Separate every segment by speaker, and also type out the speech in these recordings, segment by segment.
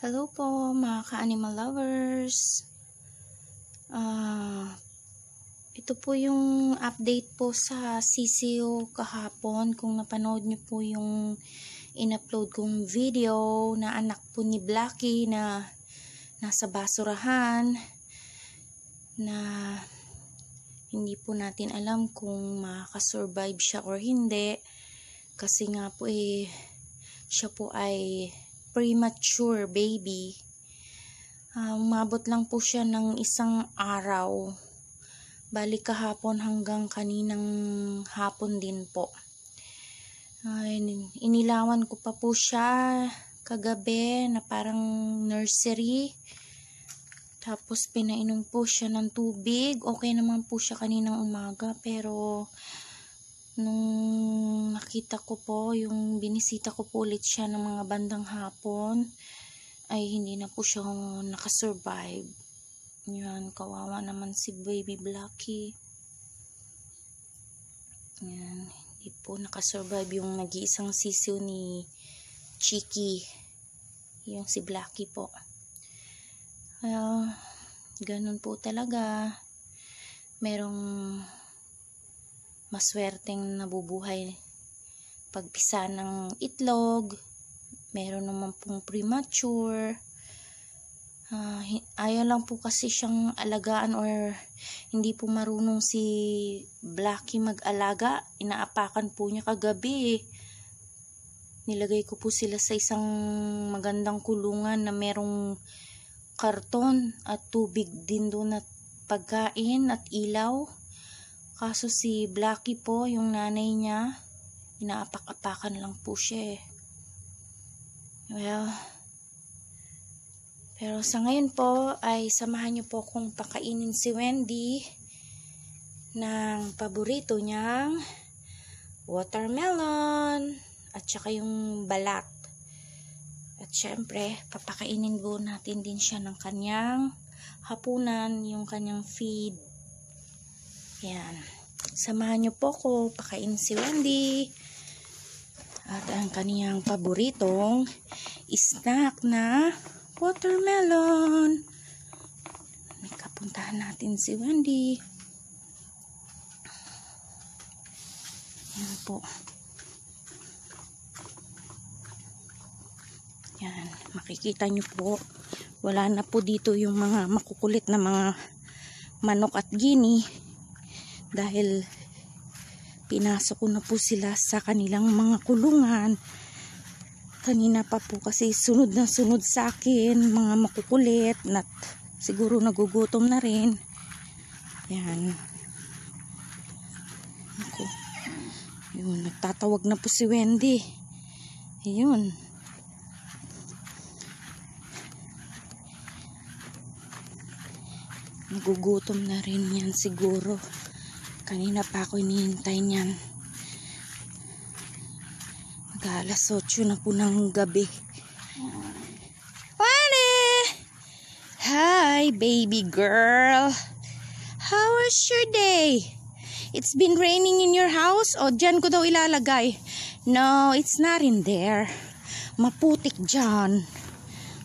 Speaker 1: Hello po mga ka-animal lovers. Ah, ito po yung update po sa CCO kahapon. Kung napanood niyo po yung in-upload kong video na anak po ni Blackie na nasa basurahan na hindi po natin alam kung makakasurvive siya or hindi kasi nga po eh siya po ay premature baby. Uh, umabot lang po siya ng isang araw. Balik kahapon hanggang kaninang hapon din po. Uh, inilawan ko pa po siya kagabi na parang nursery. Tapos pinainom po siya ng tubig. Okay naman po siya kaninang umaga pero nung nakita ko po, yung binisita ko po ulit siya ng mga bandang hapon, ay hindi na po siya nakasurvive. Yan, kawawa naman si baby Blackie. Yan, hindi po nakasurvive yung nag-iisang sisiw ni Chiki. Yung si Blackie po. Kaya, ganun po talaga. Merong maswerteng nabubuhay. Pagpisa ng itlog meron naman pong premature. Uh, ayaw lang po kasi siyang alagaan or hindi po marunong si Blackie mag-alaga. Inaapakan po niya kagabi. Nilagay ko po sila sa isang magandang kulungan na merong karton at tubig din doon at pagkain at ilaw Kaso si Blackie po, yung nanay niya, inaapak-apakan lang po siya eh. Well, pero sa ngayon po ay samahan niyo po kung pakainin si Wendy ng paborito niyang watermelon at saka yung balat. At syempre, papakainin po natin din siya ng kanyang hapunan, yung kanyang feed. Yan. Samahan niyo po ko pakain si Wendy. At ang kaniyang paboritong snack na watermelon. May kapuntahan natin si Wendy. Yan po. Yan. Makikita niyo po. Wala na po dito yung mga makukulit na mga manok at gini dahil pinasok ko na po sila sa kanilang mga kulungan. Kanina pa po kasi sunod na sunod sa akin mga makukulit na siguro nagugutom na rin. Yan. Ako. Yun nagtatawag na po si Wendy. Ayun. Nagugutom na rin yan siguro Kanina pa ako inihintay niyan. Mag-alas 8 na po ng gabi. Wane! Hi, baby girl. How was your day? It's been raining in your house? O, dyan ko daw ilalagay. No, it's not in there. Maputik dyan.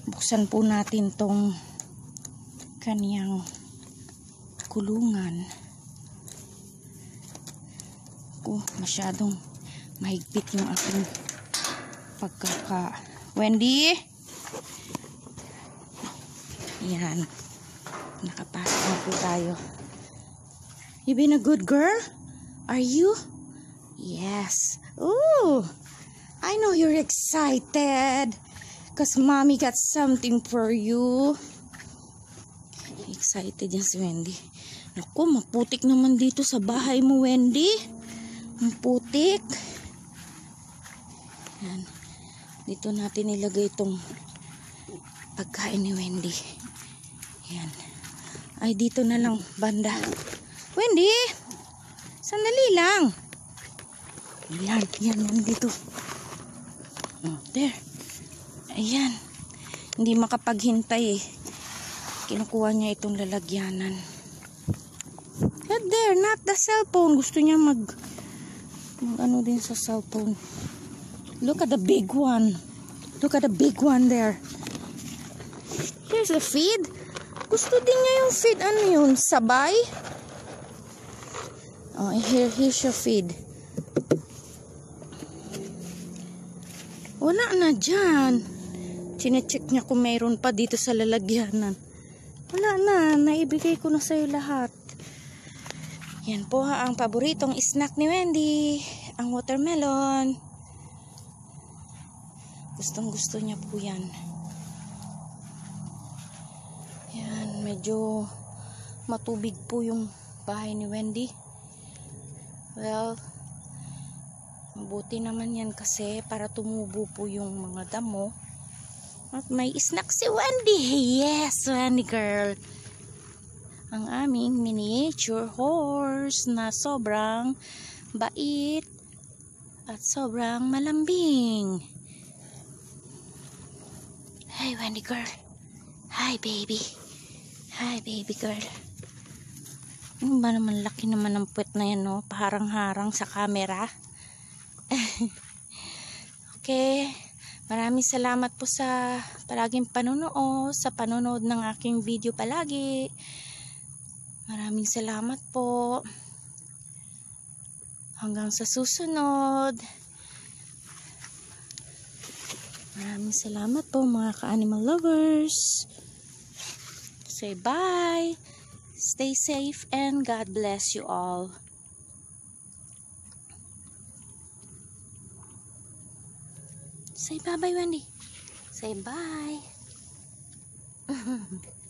Speaker 1: Buksan po natin tong kaniyang kulungan ko masyadong mahigpit yung aking pagkaka Wendy? Yan. Nakapasok na po tayo. You been a good girl? Are you? Yes. Ooh! I know you're excited because mommy got something for you. Excited yan si Wendy. Naku, maputik naman dito sa bahay mo, Wendy. Ang putik. Yan. Dito natin ilagay itong pagkain ni Wendy. Yan. Ay, dito na lang banda. Wendy! Sandali lang. Yan, yan, yan dito. Oh, there. Ayan. Hindi makapaghintay eh. Kinukuha niya itong lalagyanan. Not there, not the cellphone. Gusto niya mag ano din sa cellphone. Look at the big one. Look at the big one there. Here's the feed. Gusto din niya yung feed. Ano yun? Sabay? Oh, here, here's your feed. Wala na dyan. Chinecheck niya kung mayroon pa dito sa lalagyanan. Wala na. Naibigay ko na sa'yo lahat. Yan po ang paboritong snack ni Wendy. Ang watermelon. Gustong gusto niya po yan. Yan, medyo matubig po yung bahay ni Wendy. Well, mabuti naman yan kasi para tumubo po yung mga damo. At may snack si Wendy. Yes, Wendy girl. Ang aming miniature horse na sobrang bait at sobrang malambing. Hi, Wendy girl. Hi, baby. Hi, baby girl. Ano ba naman laki naman ng puwet na yan, no? Paharang-harang sa camera. okay. Maraming salamat po sa palaging panonood, sa panonood ng aking video palagi. Maraming salamat po. Hanggang sa susunod. Maraming salamat po mga ka-animal lovers. Say bye. Stay safe and God bless you all. Say bye-bye, Wendy. Say bye.